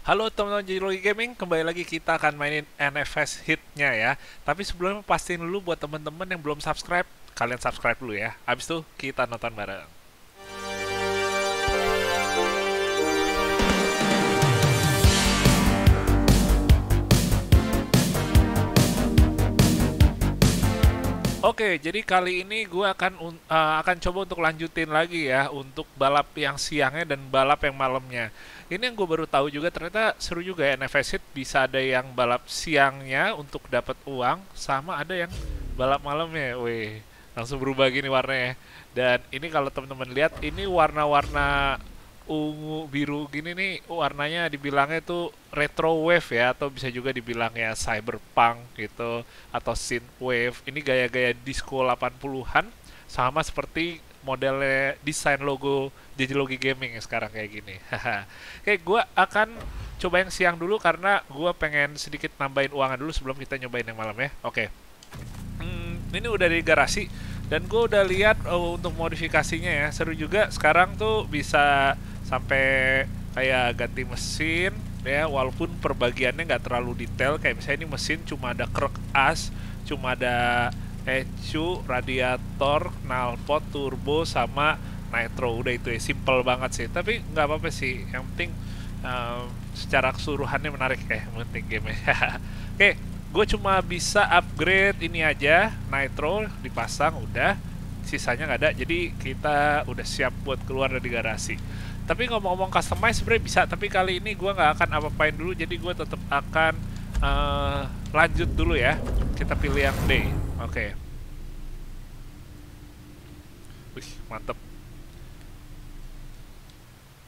Halo teman-teman Jilogi Gaming, kembali lagi kita akan mainin NFS hitnya ya. Tapi sebelumnya pastiin dulu buat teman-teman yang belum subscribe, kalian subscribe dulu ya. Habis itu kita nonton bareng. Oke, jadi kali ini gue akan uh, akan coba untuk lanjutin lagi ya untuk balap yang siangnya dan balap yang malamnya. Ini yang gue baru tahu juga ternyata seru juga ya NFS bisa ada yang balap siangnya untuk dapat uang sama ada yang balap malamnya. Wih, langsung berubah gini warnanya. Dan ini kalau teman-teman lihat ini warna-warna ungu biru gini nih warnanya dibilangnya tuh retro wave ya atau bisa juga dibilang ya cyberpunk gitu atau synthwave. Ini gaya-gaya disco 80-an sama seperti modelnya desain logo Logi Gaming sekarang kayak gini. Oke gue akan coba yang siang dulu karena gue pengen sedikit nambahin uangan dulu sebelum kita nyobain yang malam ya. Oke. Hmm, ini udah di garasi dan gue udah lihat oh, untuk modifikasinya ya. Seru juga sekarang tuh bisa sampai kayak ganti mesin ya walaupun perbagiannya nggak terlalu detail kayak misalnya ini mesin cuma ada krek as cuma ada ECU, radiator, knalpot, turbo sama nitro. Udah itu ya simple banget sih. Tapi nggak apa-apa sih yang penting um, secara keseluruhannya menarik. Ya penting game oke gue cuma bisa upgrade ini aja nitro dipasang udah. Sisanya nggak ada jadi kita udah siap buat keluar dari garasi tapi ngomong-ngomong customize sebenarnya bisa tapi kali ini gue nggak akan apa-apain dulu jadi gue tetap akan uh, lanjut dulu ya kita pilih yang D oke okay. wih mantep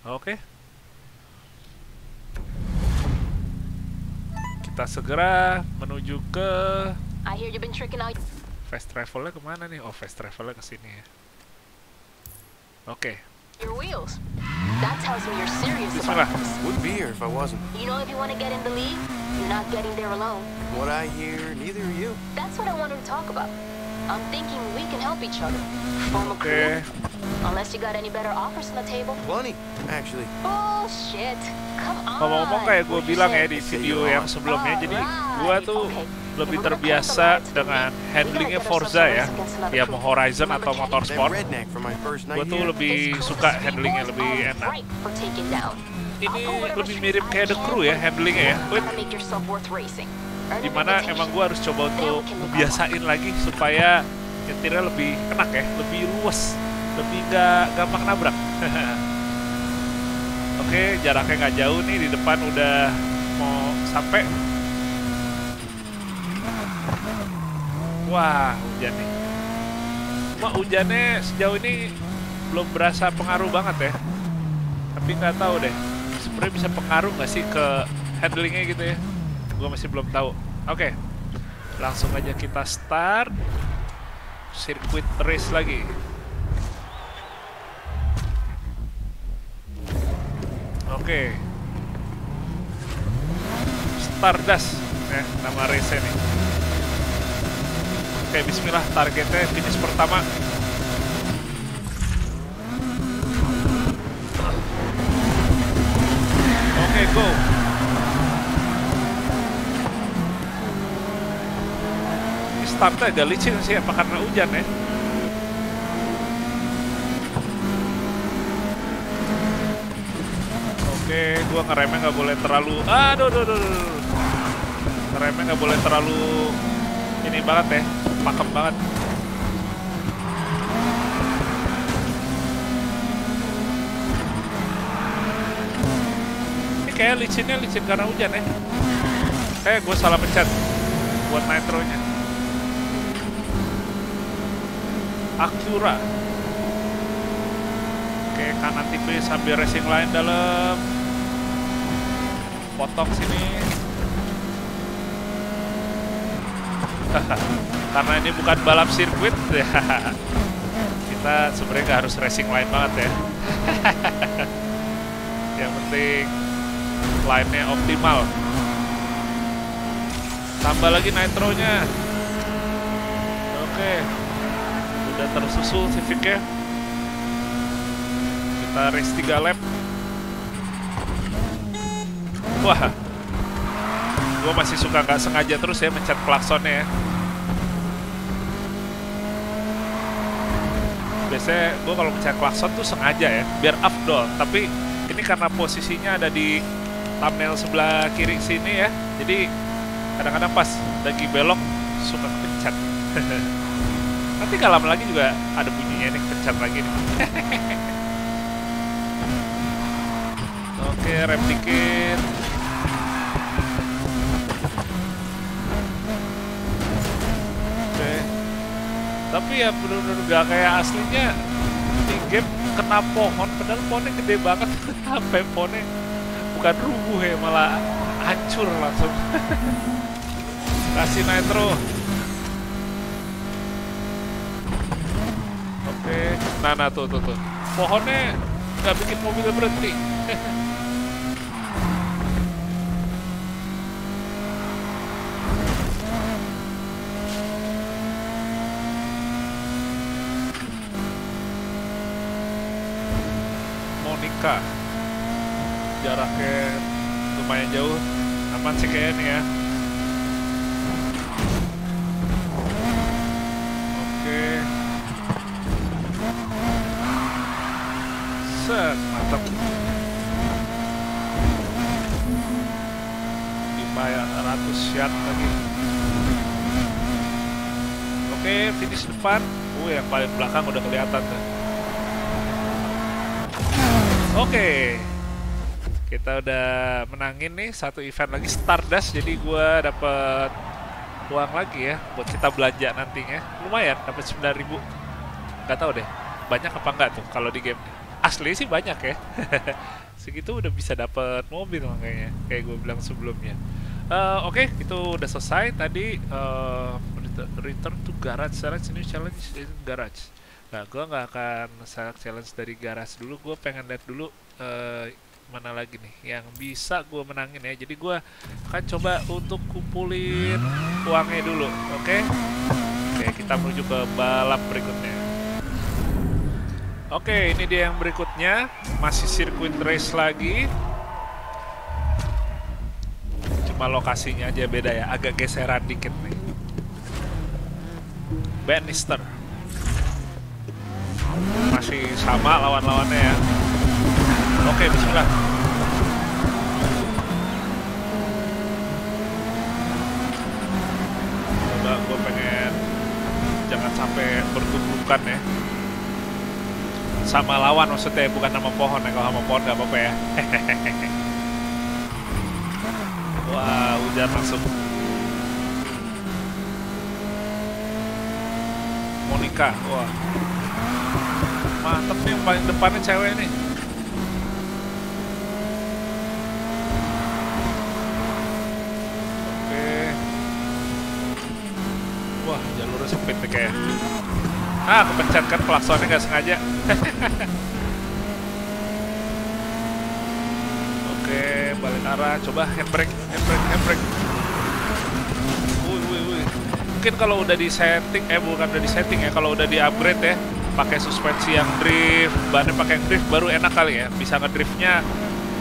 oke okay. kita segera menuju ke fast travelnya ke mana nih oh fast travelnya ke sini ya oke okay. Your wheels. That tells me you're serious Bismillah. about this. Would be here if I wasn't. You know, if you want to get in the league, you're not getting there alone. What I hear, neither are you. That's what I wanted to talk about. I'm thinking we can help each other. Form a oke crew. Unless you got any better offers on the table. Plenty, actually. Bullshit. Come on. ngomong-ngomong kayak gue bilang ya di video yang sebelumnya jadi gue tuh lebih terbiasa dengan handlingnya Forza ya. Ya mau Horizon atau Motorsport. Gue tuh lebih suka handlingnya lebih enak. ini lebih mirip kayak The Crew ya handlingnya ya. Wait, di mana emang gue harus coba untuk ngebiasain lagi supaya nyetirnya lebih enak ya lebih luas lebih nggak gampang nabrak. Oke jaraknya nggak jauh nih di depan udah mau sampai. Wah hujan nih. Cuma hujannya sejauh ini belum berasa pengaruh banget ya. Tapi nggak tahu deh sebenarnya bisa pengaruh nggak sih ke handlingnya gitu ya gue masih belum tahu. Oke langsung aja kita start. Sirkuit race lagi. Oke. Stardust ya nama race nih. Oke bismillah targetnya finish pertama. Oke go startnya agak licin sih apa karena hujan ya Oke, gua ngeremnya nggak boleh terlalu, aduh, aduh, aduh, ngeremnya nggak boleh terlalu ini banget ya, pakem banget. Ini kayak licinnya licin karena hujan ya. Kayak gue salah pencet buat nitronya. Acura. Oke, kanan tipis sambil racing line dalam. Potong sini. Karena ini bukan balap sirkuit, ya. Kita sebenarnya nggak harus racing line banget ya. Yang penting line-nya optimal. Tambah lagi nitronya. Oke. Udah tersusul Civicnya kita race 3 lap Wah, gue masih suka nggak sengaja terus ya mencet klaksonnya ya. Biasanya gue kalau mencet klakson tuh sengaja ya, biar afdol. Tapi ini karena posisinya ada di thumbnail sebelah kiri sini ya, jadi kadang-kadang pas lagi belok suka pencet. Nanti gak lama lagi juga ada bunyinya nih, pencet lagi nih. Oke, rem dikit. Oke. Tapi ya bener-bener gak kayak aslinya di game kena pohon, padahal pohonnya gede banget. Sampai pohonnya bukan rubuh ya, malah hancur langsung. Kasih nitro. Oke, nah nah tuh tuh tuh. Pohonnya nggak bikin mobilnya berhenti. Monica jaraknya lumayan jauh aman sih kayaknya ya set mantap lima ratus yard lagi oke finish depan uh yang paling belakang udah kelihatan tuh Oke. Kita udah menangin nih satu event lagi Stardust jadi gua dapat uang lagi ya buat kita belanja nantinya. Lumayan dapat 9000. Gak tahu deh. Banyak apa enggak tuh kalau di game. Asli sih banyak ya. Segitu udah bisa dapat mobil kayaknya kayak gue bilang sebelumnya. Eh, Oke, itu udah selesai tadi eh, return to garage. Garage ini challenge in garage. Nah, gue nggak akan select challenge dari garage dulu. Gue pengen lihat dulu eh, mana lagi nih yang bisa gue menangin ya. Jadi gue akan coba untuk kumpulin uangnya dulu, oke? Oke, kita menuju ke balap berikutnya. Oke, ini dia yang berikutnya. Masih sirkuit race lagi. Cuma lokasinya aja beda ya, agak geseran dikit nih. Bannister masih sama lawan-lawannya ya. Oke, bismillah. Coba gue pengen jangan sampai bertumbukan ya. Sama lawan maksudnya bukan nama pohon ya. Kalau sama pohon nggak apa-apa ya. Wah, hujan masuk. Monica, wah mantep nih yang paling depannya cewek nih oke wah jalurnya sempit nih kayak ah kepencet kan klaksonnya nggak sengaja. Oke balik arah. Coba handbrake handbrake handbrake. Wih wih wih. Mungkin kalau udah di setting eh bukan udah di setting ya. Kalau udah di upgrade ya pakai suspensi yang drift, bannya pakai yang drift baru enak kali ya, bisa ngedriftnya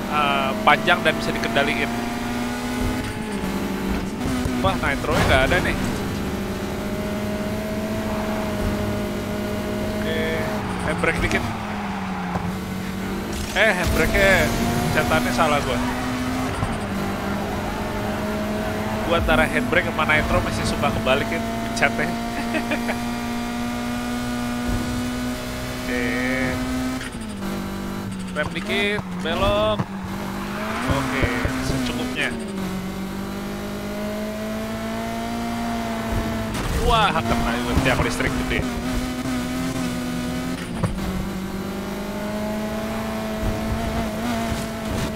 uh, panjang dan bisa dikendaliin. Wah, nitro-nya nggak ada nih. Oke, handbrake dikit. Eh, handbrake-nya catatannya salah gua. Gua antara handbrake sama nitro masih suka kebalikin pencetnya. Oke. Rem dikit, belok. Oke, secukupnya. Wah, kena tiang listrik gede.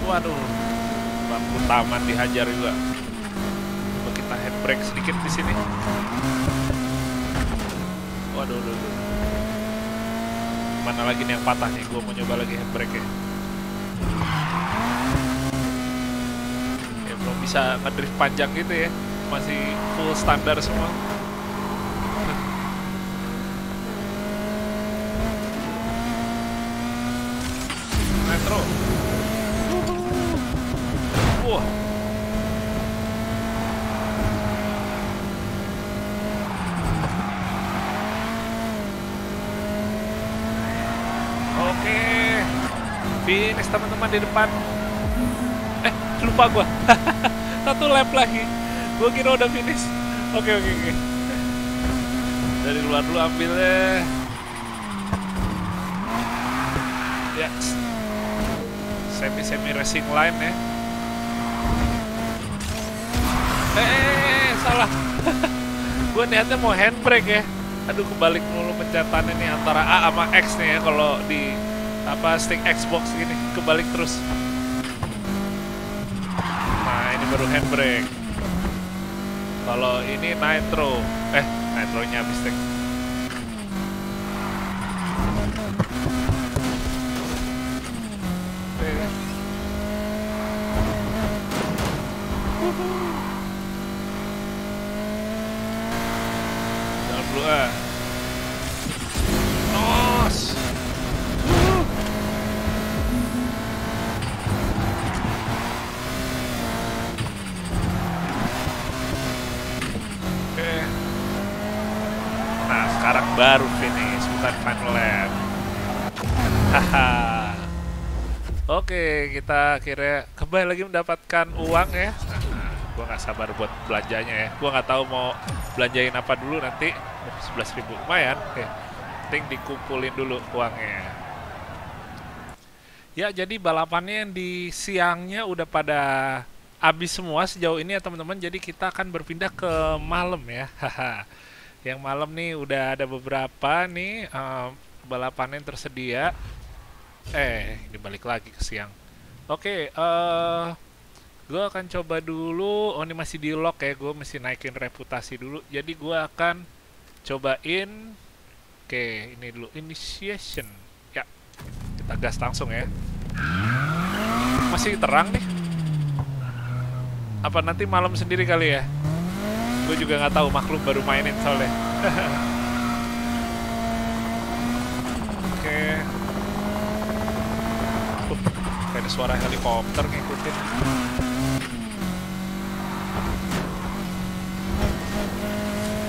Waduh, lampu taman dihajar juga. Coba kita handbrake sedikit di sini. Waduh, waduh, waduh. Mana lagi nih yang patah nih? Gue mau nyoba lagi handbrake ya ya belum bisa ngedrift panjang gitu ya. Masih full standar semua Wah. Oke. Finish teman-teman di depan. Eh, lupa gua. Satu lap lagi. Gua kira udah finish. Oke, oke, oke. Dari luar dulu ambilnya. Ya. Semi semi racing line ya. Salah. gue niatnya mau handbrake ya. Aduh kebalik mulu pencetannya nih antara A sama X nih ya kalau di apa stick Xbox gini kebalik terus. Nah ini baru handbrake. Kalau ini nitro, eh nitronya habis tek. Eh. Jalan dulu ah. Nos. Wuh. Oke. Nah, sekarang baru finish, bukan final lap. Haha. Oke, akhirnya kembali lagi mendapatkan uang ya. Gua nggak sabar buat belanjanya ya. Gua nggak tahu mau belanjain apa dulu nanti. Oh, 11.000 lumayan. Oke. Penting dikumpulin dulu uangnya. Ya, jadi balapannya yang di siangnya udah pada habis semua sejauh ini ya teman-teman. Jadi kita akan berpindah ke malam ya. Yang malam nih udah ada beberapa nih eh, balapan yang tersedia. Eh, ini balik lagi ke siang. Oke, eh gue akan coba dulu. Oh, ini masih di lock ya. Gue masih naikin reputasi dulu. Jadi gue akan cobain. Oke, ini dulu initiation. Ya, kita gas langsung ya. Masih terang nih. Apa nanti malam sendiri kali ya? Gue juga nggak tahu maklum baru mainin soalnya. Oke. Uh, kayak ada suara helikopter ngikutin.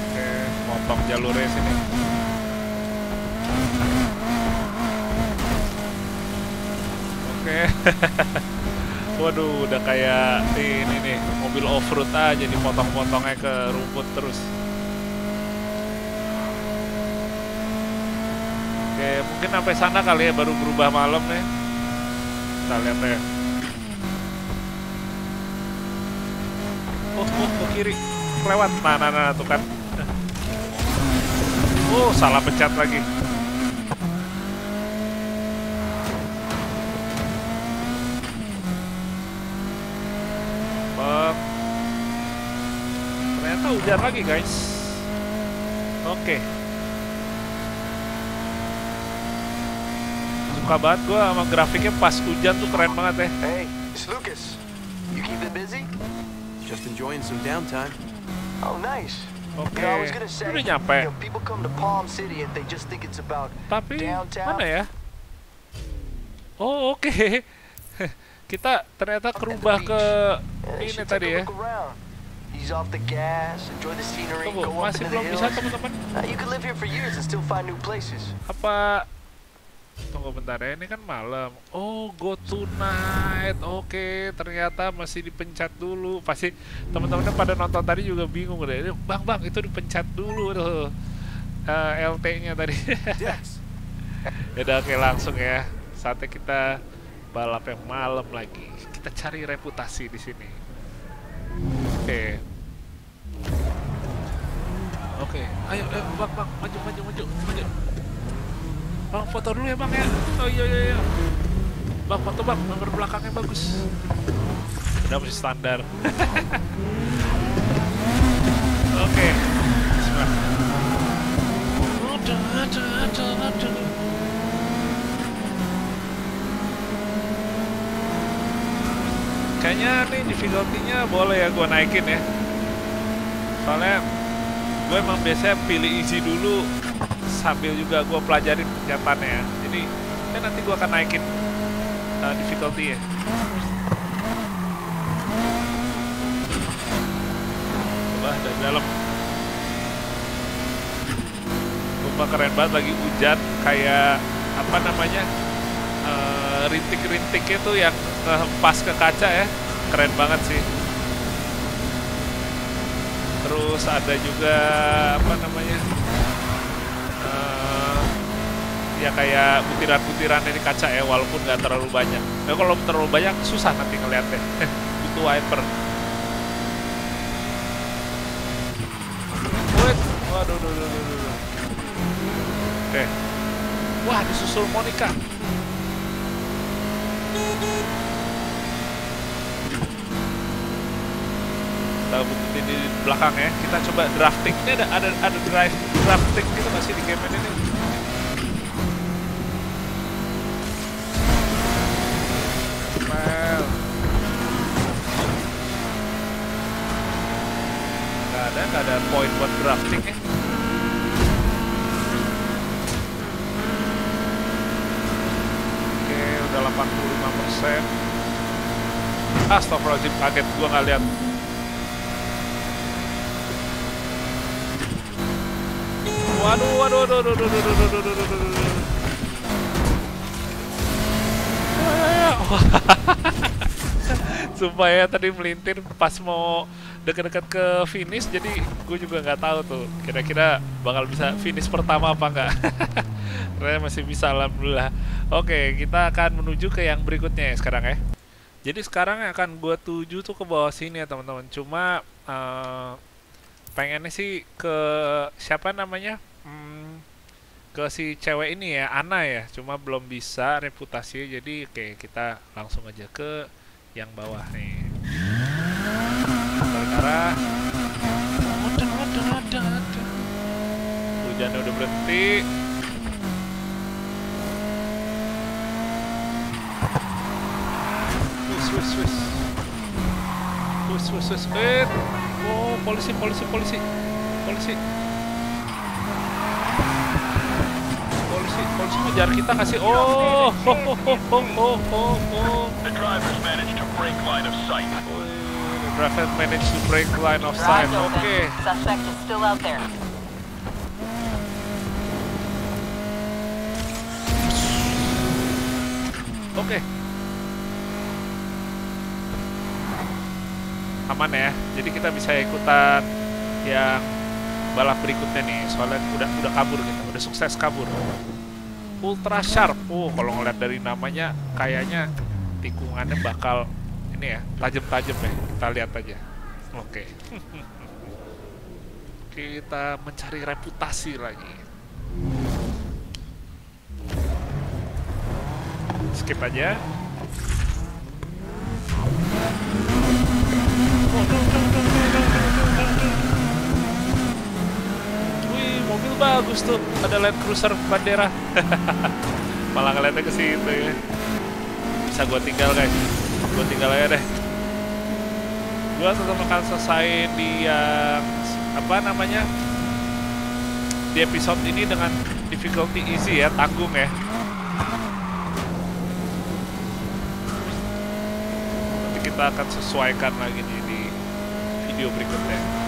Oke, potong jalurnya sini. Oke. Waduh, udah kayak ini nih, mobil off-road aja dipotong-potongnya ke rumput terus. Oke, mungkin sampai sana kali ya baru berubah malam nih. Kita lihat ya. Oh, oh, ke kiri. Lewat. Nah, nah, nah, tuh kan. Oh, salah pencet lagi. Bak. Ternyata hujan lagi, guys. Oke. Suka banget gua sama grafiknya pas hujan tuh keren banget ya. Hey, it's Lucas. You keep it busy? Just enjoying some downtime. Oh, nice. Oke. Say, Udah nyampe. you know, Tapi downtown. mana ya? Oh oke. Kita ternyata kerubah ke ini tadi ya. Tunggu, masih belum bisa teman-teman. You could live here for years and still find new places. Apa? Tunggu bentar ya, ini kan malam. Oh, go tonight. Oke, ternyata masih dipencet dulu. Pasti teman-temannya pada nonton tadi juga bingung deh. Bang, bang, itu dipencet dulu tuh. Eh, LT-nya tadi. Ya udah oke langsung ya. Saatnya kita balap yang malam lagi. Kita cari reputasi di sini. Oke. Oke, ayo, ayo, bang, bang, maju, maju, maju, maju. Bang, foto dulu ya bang ya. Oh iya, iya, iya. Bang, foto bang, nomor belakangnya bagus. Udah masih standar. Oke. Kayaknya nih difficulty-nya boleh ya gue naikin ya. Soalnya gue emang biasanya pilih easy dulu sambil juga gue pelajarin pernyataannya ya. jadi ya nanti gue akan naikin uh, difficulty ya. Coba dari dalam. Lupa keren banget lagi hujan kayak apa namanya uh, rintik-rintiknya tuh yang pas ke kaca ya. Keren banget sih. Terus ada juga apa namanya ya kayak butiran-butiran di kaca ya walaupun nggak terlalu banyak. Ya kalau terlalu banyak susah nanti ngeliatnya. Butuh wiper Wait. waduh duh, duh, duh, duh, duh. oke. Wah disusul Monica. Kita buktiin di belakang ya. Kita coba drafting. Ini ada ada ada drive drafting gitu masih di game ini? well nggak ada nggak ada poin buat drafting ya oke udah 85 persen Astagfirullahaladzim kaget gua nggak lihat Waduh, waduh, waduh, waduh, waduh, waduh, waduh, waduh, waduh, waduh, waduh. Wah. Sumpah ya tadi melintir pas mau deket-deket ke finish jadi gue juga nggak tahu tuh kira-kira bakal bisa finish pertama apa enggak Ternyata masih bisa alhamdulillah. Oke kita akan menuju ke yang berikutnya ya sekarang ya. Jadi sekarang yang akan gue tuju tuh ke bawah sini ya teman-teman. Cuma eh, pengennya sih ke siapa namanya? Hmm, ke si cewek ini ya Ana ya. Cuma belum bisa reputasi jadi oke kita langsung aja ke yang bawah nih arah hujannya udah berhenti. Wis wis wis. Wis wis wis. Eh. Oh polisi polisi polisi. Polisi. Polisi polisi ngejar kita kasih oh ho ho ho ho ho ho. Ho The drivers managed to break line of sight. Driver managed to break line of sight. Open. Suspect is still out there. oke aman ya. Jadi kita bisa ikutan yang balap berikutnya nih. Soalnya udah udah kabur kita udah sukses kabur. Ultra sharp. Oh kalau ngeliat dari namanya kayaknya tikungannya bakal ini ya tajam-tajam ya kita lihat aja oke kita mencari reputasi lagi skip aja Wih, mobil bagus tuh. Ada Land Cruiser Bandera. Malah ngeliatnya ke situ ya. Bisa gua tinggal, guys. Gua tinggal aja deh. Gua tetap akan selesai di yang apa namanya? Di episode ini dengan difficulty easy ya, tanggung ya. Nanti kita akan sesuaikan lagi nih di video berikutnya.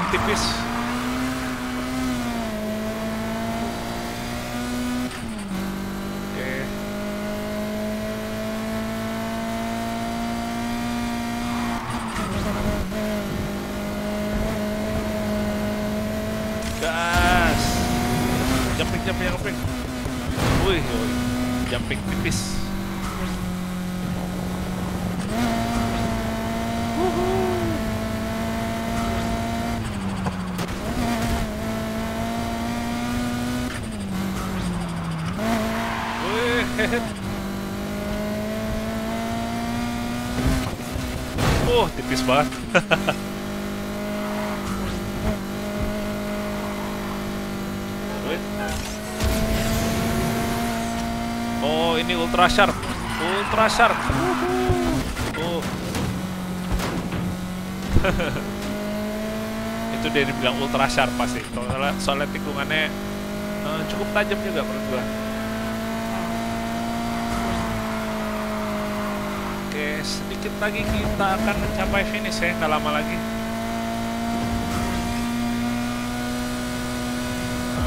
Brake tipis. Oke. Gas. Jumping, jumping, jumping. Wih. Jumping tipis. Wih. Oh, tipis banget. Oh, ini ultra sharp. Ultra sharp. Oh. Itu dia dibilang ultra sharp pasti. Soalnya, soalnya tikungannya Eh, cukup tajam juga menurut gua. Oke, sedikit lagi kita akan mencapai finish ya, nggak lama lagi.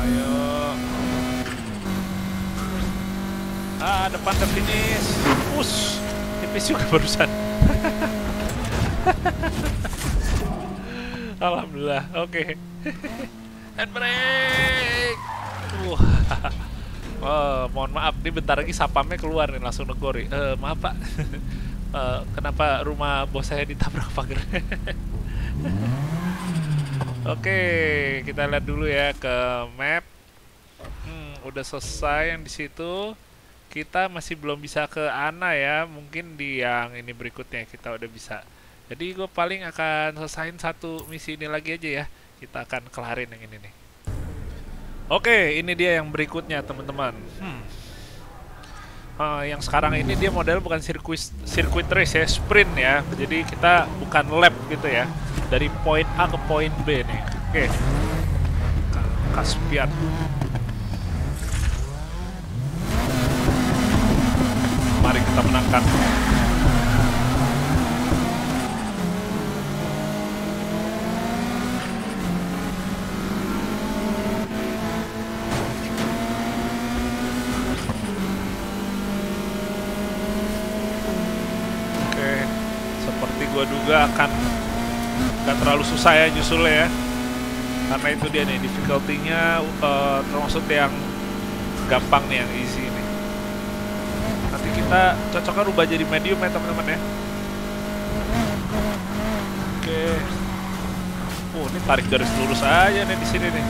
Ayo. Ah, depan ke finish. Us, tipis juga barusan. Alhamdulillah, oke. Handbrake. Wah. Oh, mohon maaf, ini bentar lagi sapamnya keluar nih langsung negori. Eh, maaf pak, Eh, kenapa rumah bos saya ditabrak pagar? Oke, kita lihat dulu ya ke map. Hmm, udah selesai yang di situ. Kita masih belum bisa ke Ana ya. Mungkin di yang ini berikutnya kita udah bisa. Jadi gue paling akan selesain satu misi ini lagi aja ya. Kita akan kelarin yang ini nih. Oke, ini dia yang berikutnya teman-teman. Hmm. Eh, yang sekarang ini dia model bukan sirkuit sirkuit race ya, sprint ya. Jadi kita bukan lap gitu ya. Dari poin A ke poin B nih. Oke. Ka- Kaspian. Mari kita menangkan. Oke, gua duga akan nggak terlalu susah ya nyusulnya ya. Karena itu dia nih, difficulty-nya eh, termasuk yang gampang nih, yang easy nih. Nanti kita cocoknya rubah jadi medium ya teman-teman ya. Oke. Oh, ini tarik garis lurus aja nih di sini nih.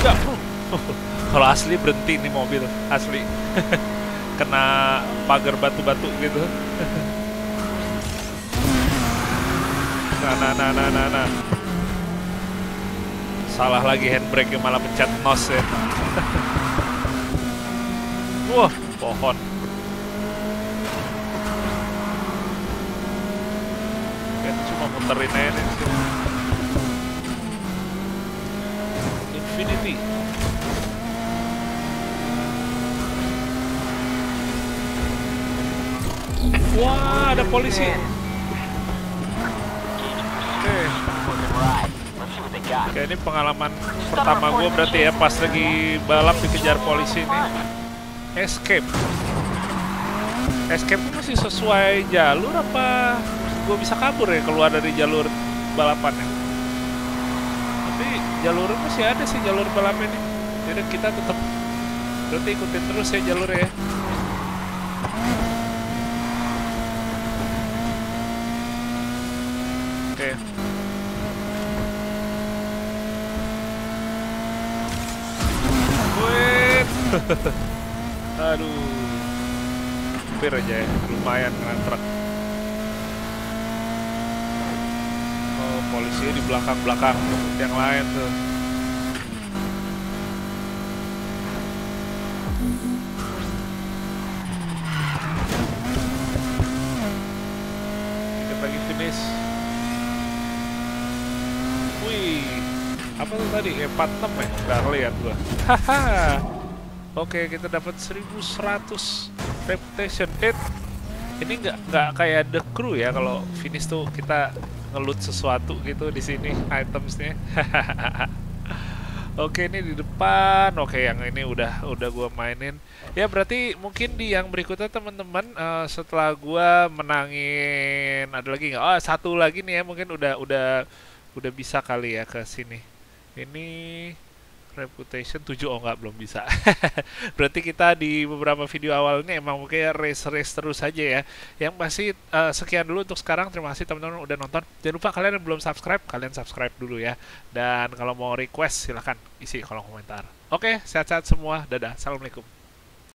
Enggak, Kalau asli berhenti nih mobil, asli. Kena pagar batu-batu gitu. Nah, nah, nah, nah, nah, nah. Salah lagi handbrake malah pencet nos ya. Wah, pohon. Kan cuma muterin aja. Infinity. Wah, ada polisi. Oke, ini pengalaman pertama gue berarti ya pas lagi balap dikejar polisi ini. Escape. Escape masih sesuai jalur apa gue bisa kabur ya keluar dari jalur balapannya? Tapi jalurnya masih ada sih jalur balap ini. Jadi kita tetap berarti ikutin terus ya jalurnya ya. Oke. Wait. Aduh. Hampir aja ya, lumayan dengan truk. Oh, polisi di belakang-belakang yang lain tuh. Finish. Wih, apa tuh tadi? Eh, 46 ya? Nggak lihat gua. Haha. Oke, kita dapat 1100 reputation. Eh, ini nggak nggak kayak The Crew ya kalau finish tuh kita ngelut sesuatu gitu di sini itemsnya. Oke, ini di depan. Oke, yang ini udah udah gua mainin. Ya berarti mungkin di yang berikutnya teman-teman eh, setelah gua menangin ada lagi nggak? Oh, satu lagi nih ya mungkin udah udah udah bisa kali ya ke sini. Ini reputation 7 oh nggak belum bisa. Berarti kita di beberapa video awal ini emang mungkin race-race terus saja ya. Yang masih eh, sekian dulu untuk sekarang. Terima kasih teman-teman udah nonton. Jangan lupa kalian yang belum subscribe, kalian subscribe dulu ya. Dan kalau mau request silahkan isi kolom komentar. Oke, sehat-sehat semua. Dadah. Assalamualaikum.